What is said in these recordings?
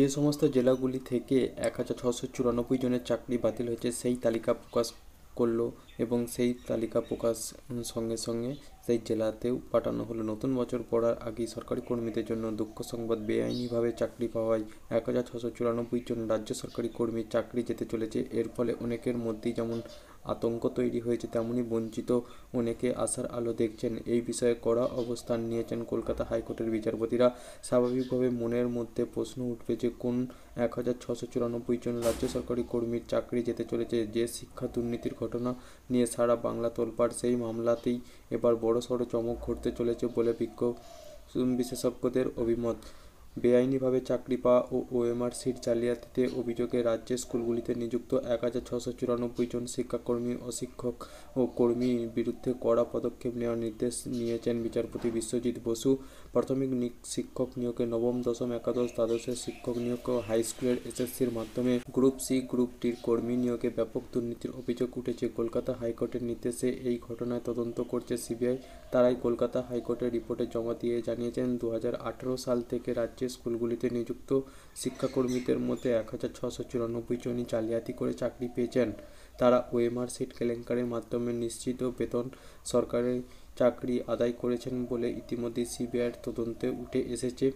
যে সমস্ত জেলাগুলি থেকে এক হাজার ছশো চুরানব্বই জনের চাকরি বাতিল হয়েছে, সেই তালিকা প্রকাশ করল এবং সেই তালিকা প্রকাশ সঙ্গে সঙ্গে সেই জেলাতেও পাঠানো হলো। নতুন বছর পড়ার আগেই সরকারি কর্মীদের জন্য দুঃখ সংবাদ, বেআইনিভাবে চাকরি পাওয়ায় এক হাজার ছশো চুরানব্বই জন রাজ্য সরকারি কর্মীর চাকরি যেতে চলেছে। এর ফলে অনেকের মধ্যেই যেমন আতঙ্ক তৈরি হয়েছে, তেমনি বঞ্চিত অনেকে আশার আলো দেখছেন। এই বিষয়ে কড়া অবস্থান নিয়েছেন কলকাতা হাইকোর্টের বিচারপতিরা। স্বাভাবিকভাবে মনের মধ্যে প্রশ্ন উঠবে যে, কোন এক হাজার ছশো চুরানব্বই জন রাজ্য সরকারি কর্মীর চাকরি যেতে চলেছে? যে শিক্ষা দুর্নীতির ঘটনা নিয়ে সারা বাংলা তোলপাড় সেই মামলাতেই এবার বড়সড় চমক ঘটতে চলেছে বলে বিক্ষোভ বিশেষজ্ঞদের অভিমত। বেআইনিভাবে চাকরি পাওয়া ও ওএমআর সিট জালিয়াতিতে অভিযোগে রাজ্যের স্কুলগুলিতে নিযুক্ত এক হাজার ছশো চুরানব্বই জন শিক্ষাকর্মী ও শিক্ষক ও কর্মীর বিরুদ্ধে কড়া পদক্ষেপ নেওয়ার নির্দেশ নিয়েছেন বিচারপতি বিশ্বজিৎ বসু। প্রাথমিক শিক্ষক নিয়োগে নবম, দশম, একাদশ দ্বাদশের শিক্ষক নিয়োগ ও হাই স্কুলের এসএসসির মাধ্যমে গ্রুপ সি, গ্রুপ ডির কর্মী নিয়োগে ব্যাপক দুর্নীতির অভিযোগ উঠেছে। কলকাতা হাইকোর্টের নির্দেশে এই ঘটনায় তদন্ত করছে সিবিআই। তারাই কলকাতা হাইকোর্টে রিপোর্টে জমা দিয়ে জানিয়েছেন, দু হাজার আঠেরো সাল থেকে রাজ্যের স্কুলগুলিতে নিযুক্ত শিক্ষাকর্মীদের মধ্যে এক হাজার ছশো চুরানব্বই জনই জালিয়াতি করে চাকরি পেয়েছেন। তারা ওএমআর সিট কেলেঙ্কারির মাধ্যমে নিশ্চিত বেতন সরকারের চাকরি আদায় করেছেন বলে ইতিমধ্যে সিবিআইয়ের তদন্তে উঠে এসেছে।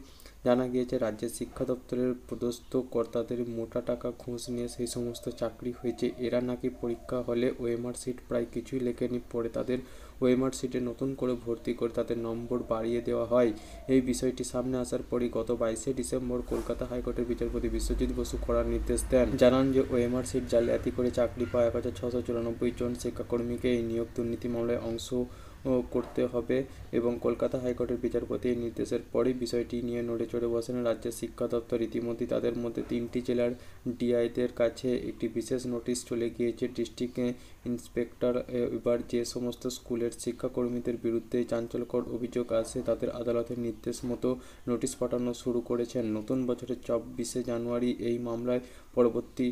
জানা গিয়েছে, রাজ্যের শিক্ষা দপ্তরের পদস্থ কর্তাদের মোটা টাকা ঘুষ নিয়ে সেই সমস্ত চাকরি হয়েছে। এরা নাকি পরীক্ষা হলে ওএমআর সিট প্রায় কিছুই লেখেনি, পরে তাদের ওএমআর সিটে নতুন করে ভর্তি করে তাদের নম্বর বাড়িয়ে দেওয়া হয়। এই বিষয়টি সামনে আসার পরই গত বাইশে ডিসেম্বর কলকাতা হাইকোর্টের বিচারপতি বিশ্বজিৎ বসু করার নির্দেশ দেন। জানান যে, ওএমআর সিট জালিয়াতি করে চাকরি পাওয়া এক হাজার ছশো চুরানব্বই জন শিক্ষাকর্মীকে এই নিয়োগ দুর্নীতি মামলায় অংশ করতে হবে এবং কলকাতা হাইকোর্টের বিচারপতি এই নির্দেশের পরই বিষয়টি নিয়ে নড়ে চড়ে বসেন রাজ্যের শিক্ষা দপ্তর। ইতিমধ্যে তাদের মধ্যে তিনটি জেলার ডিআইদের কাছে একটি বিশেষ নোটিশ চলে গিয়েছে। ডিস্ট্রিক্ট ইন্সপেক্টর এবার যে সমস্ত স্কুলের শিক্ষাকর্মীদের বিরুদ্ধে চাঞ্চল্যকর অভিযোগ আসে তাদের আদালতের নির্দেশ মতো নোটিশ পাঠানো শুরু করেছেন। নতুন বছরের চব্বিশে জানুয়ারি এই মামলায় পরবর্তী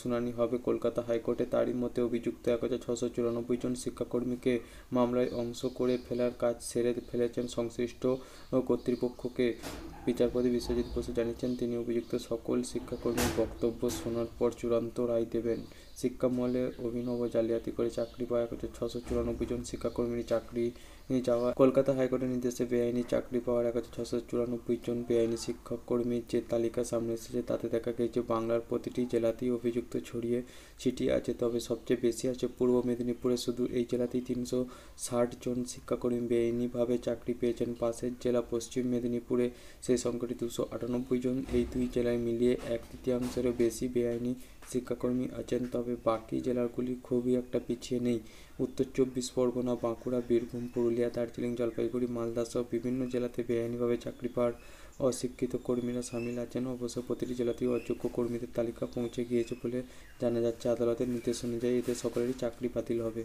শুনানি হবে কলকাতা হাইকোর্টে। তারই মধ্যে অভিযুক্ত এক হাজার ছশো চুরানব্বই জন শিক্ষাকর্মীকে মামলায় অংশ করে ফেলার কাজ সেরে ফেলেছেন সংশ্লিষ্ট কর্তৃপক্ষকে। বিচারপতি বিশ্বজিৎ বসু জানিয়েছেন, তিনি অভিযুক্ত সকল শিক্ষাকর্মীর বক্তব্য শোনার পর চূড়ান্ত রায় দেবেন। শিক্ষা মহলে অভিনব জালিয়াতি করে চাকরি পাওয়া এক হাজার ছশো চুরানব্বই জন শিক্ষাকর্মীর চাকরি যাওয়া। কলকাতা হাইকোর্টের নির্দেশে বেআইনি চাকরি পাওয়ার এক হাজার ছশো চুরানব্বই জন বেআইনি শিক্ষক কর্মীর যে তালিকা সামনে এসেছে, তাতে দেখা গেছে বাংলার প্রতিটি জেলাতেই অভিযুক্ত ছড়িয়ে ছিটিয়ে আছে। তবে সবচেয়ে বেশি আছে পূর্ব মেদিনীপুরে। শুধু এই জেলাতেই তিনশো ষাট জন শিক্ষাকর্মী বেআইনিভাবে চাকরি পেয়েছেন। পাশের জেলা পশ্চিম মেদিনীপুরে সেই সংখ্যাটি দুশো আটানব্বই জন। এই দুই জেলায় মিলিয়ে এক তৃতীয়াংশেরও বেশি বেআইনি শিক্ষাকর্মী আছেন। তবে বাকি জেলাগুলি খুবই একটা পিছিয়ে নেই। উত্তর চব্বিশ পরগনা, বাঁকুড়া, বীরভূম, পুরুলিয়া, দার্জিলিং, জলপাইগুড়ি, মালদা সহ বিভিন্ন জেলাতে বেআইনিভাবে চাকরি পাওয়ার অশিক্ষিত কর্মীরা সামিল আছেন। অবশ্য প্রতিটি জেলাতেই অযোগ্য কর্মীদের তালিকা পৌঁছে গিয়েছে বলে জানা যাচ্ছে। আদালতের নির্দেশ অনুযায়ী এদের সকলেরই চাকরি বাতিল হবে।